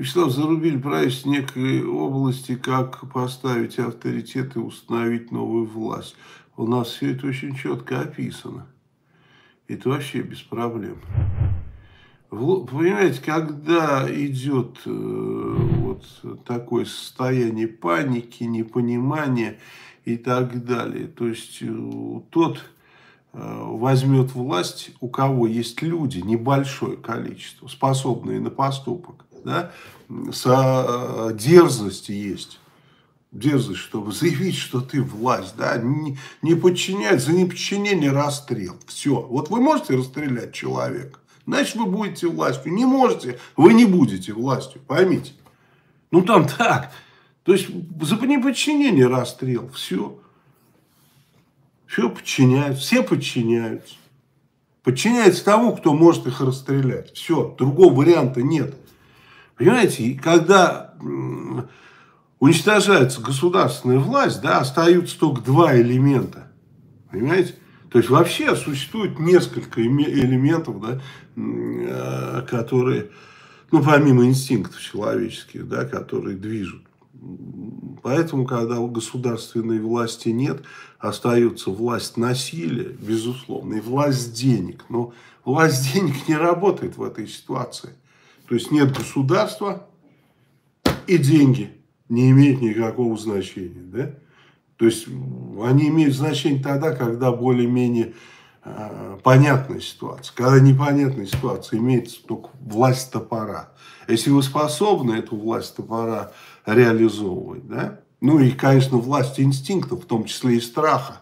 Вячеслав, зарубили правительство некой области, как поставить авторитет и установить новую власть. У нас все это очень четко описано. Это вообще без проблем. Понимаете, когда идет э, вот такое состояние паники, непонимания и так далее, то есть э, тот э, возьмет власть, у кого есть люди, небольшое количество, способные на поступок, да, со дерзость есть, дерзость, чтобы заявить, что ты власть, да, не, не подчинять, за неподчинение расстрел. Все. Вот вы можете расстрелять человека, значит, вы будете властью. Не можете, вы не будете властью, поймите. Ну, там так. То есть, за неподчинение расстрел. Все. Все подчиняются, все подчиняются. Подчиняются тому, кто может их расстрелять. Все, другого варианта нет. Понимаете, когда уничтожается государственная власть, да, остаются только два элемента. Понимаете? То есть вообще существует несколько элементов, да, э, которые, ну, помимо инстинктов человеческих, да, которые движут. Поэтому, когда у государственной власти нет, остается власть насилия, безусловно, и власть денег. Но власть денег не работает в этой ситуации. То есть нет государства и деньги не имеют никакого значения. Да? То есть они имеют значение тогда, когда более-менее э, понятная ситуация. Когда непонятная ситуация, имеется только власть топора. Если вы способны эту власть топора реализовывать, да? ну и, конечно, власть инстинктов, в том числе и страха,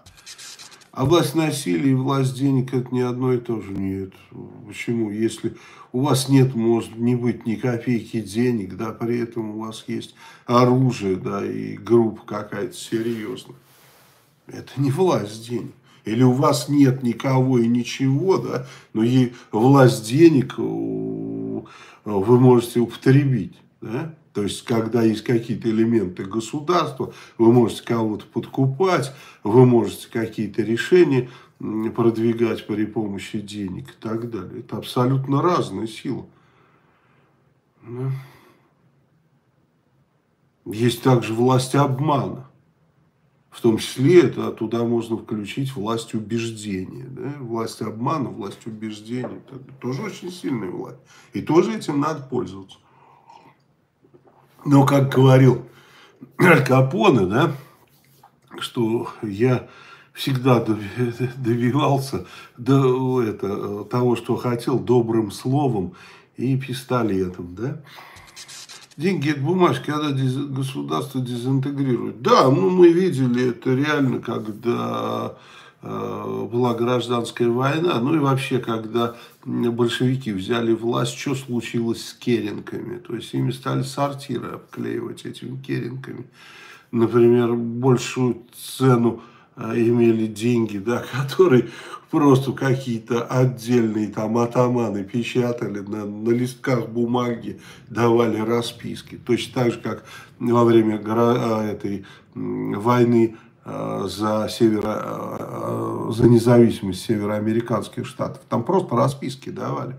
а власть насилия и власть денег это не одно и то же. Нет. Почему? Если у вас нет, может не быть ни копейки денег, да, при этом у вас есть оружие, да, и группа какая-то серьезная. Это не власть денег. Или у вас нет никого и ничего, да, но и власть денег вы можете употребить, да. То есть, когда есть какие-то элементы государства, вы можете кого-то подкупать, вы можете какие-то решения продвигать при помощи денег и так далее. Это абсолютно разная сила. Есть также власть обмана. В том числе это туда можно включить власть убеждения. Да? Власть обмана, власть убеждения. Это тоже очень сильная власть. И тоже этим надо пользоваться. Но, как говорил Аль Капоне, да, что я всегда добивался до это, того, что хотел, добрым словом и пистолетом, да. Деньги – это бумажки, когда государство дезинтегрирует. Да, ну мы видели это реально, когда была гражданская война, ну и вообще, когда большевики взяли власть, что случилось с керенками? То есть ими стали сортиры обклеивать этими керенками. Например, большую цену а, имели деньги, да, которые просто какие-то отдельные там атаманы печатали на, на листках бумаги, давали расписки. Точно так же, как во время а, этой войны за, северо, за независимость североамериканских штатов. Там просто расписки давали.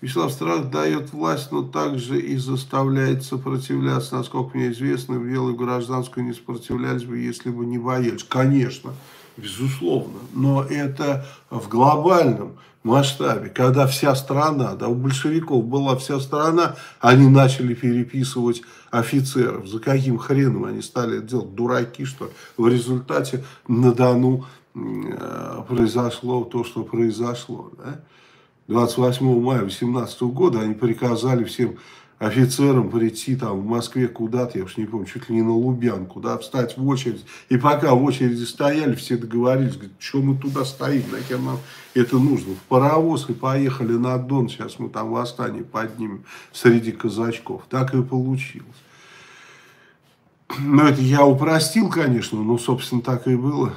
Вячеслав Страх дает власть, но также и заставляет сопротивляться. Насколько мне известно, в белую гражданскую не сопротивлялись бы, если бы не боялись. Конечно, безусловно. Но это в глобальном масштабе, когда вся страна, да, у большевиков была вся страна, они начали переписывать офицеров. За каким хреном они стали делать? Дураки, что в результате на Дону э, произошло то, что произошло. Да? 28 мая 2018 года они приказали всем офицерам прийти там в Москве куда-то, я уж не помню, чуть ли не на Лубянку, да, встать в очередь. И пока в очереди стояли, все договорились, говорят, что мы туда стоим, нахер нам это нужно. В паровоз и поехали на Дон, сейчас мы там восстание поднимем среди казачков. Так и получилось. Но это я упростил, конечно, но, собственно, так и было.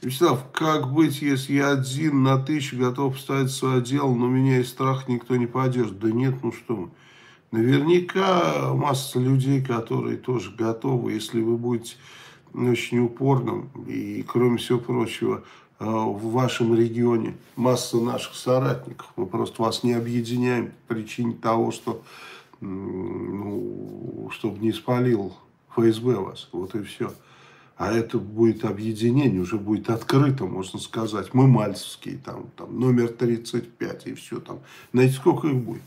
Вячеслав, как быть, если я один на тысячу готов поставить свое дело, но меня из страха никто не поддержит? Да нет, ну что Наверняка масса людей, которые тоже готовы, если вы будете очень упорным. И, кроме всего прочего, э, в вашем регионе масса наших соратников. Мы просто вас не объединяем по причине того, что ну, чтобы не спалил ФСБ вас. Вот и все. А это будет объединение, уже будет открыто, можно сказать. Мы мальцевские, там, там номер 35 и все там. Знаете, сколько их будет?